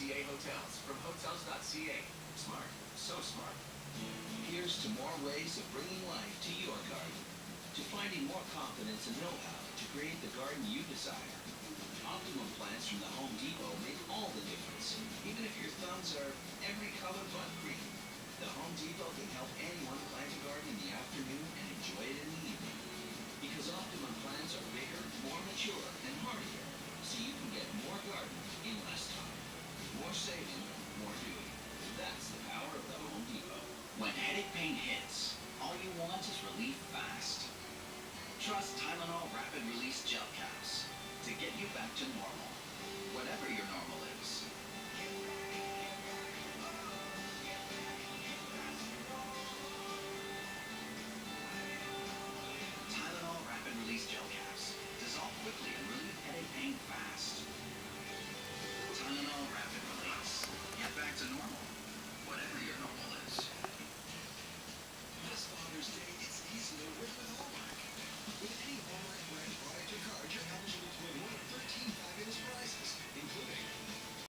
Hotels from Hotels.ca. Smart. So smart. Here's to more ways of bringing life to your garden. To finding more confidence and know-how to create the garden you desire. Optimum plants from the Home Depot make all the difference. Even if your thumbs are every color but green. The Home Depot can help anyone plant a garden in the afternoon and saving, more doing. That's the power of the Home Depot. When headache pain hits, all you want is relief fast. Trust Tylenol Rapid Release Gel Caps to get you back to normal. Normal